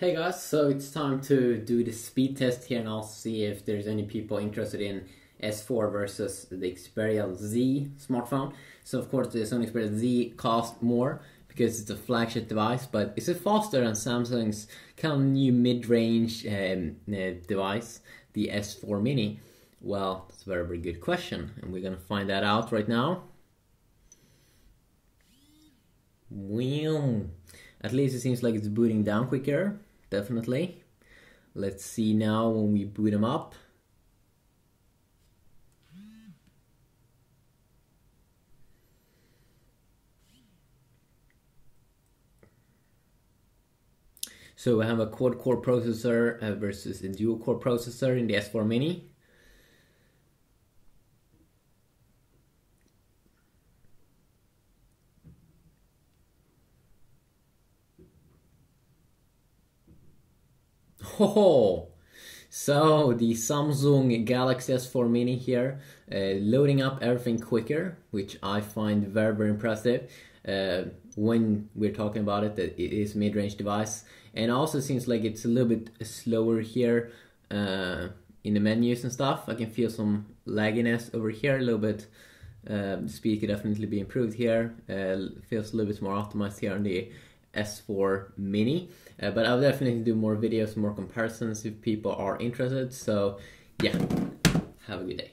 Hey guys, so it's time to do the speed test here and I'll see if there's any people interested in S4 versus the Xperia Z smartphone. So of course the Sony Xperia Z costs more because it's a flagship device, but is it faster than Samsung's kind of new mid-range um, uh, device, the S4 Mini? Well, that's a very, very good question, and we're gonna find that out right now. Well, at least it seems like it's booting down quicker definitely. Let's see now when we boot them up. So we have a quad-core processor uh, versus a dual-core processor in the S4 Mini. Oh, so the Samsung Galaxy S4 Mini here, uh, loading up everything quicker, which I find very very impressive. Uh, when we're talking about it, that it is mid-range device, and also seems like it's a little bit slower here uh, in the menus and stuff. I can feel some lagginess over here a little bit. Uh, speed could definitely be improved here. Uh, feels a little bit more optimized here on the S4 Mini. Uh, but I'll definitely do more videos, more comparisons if people are interested. So yeah, have a good day.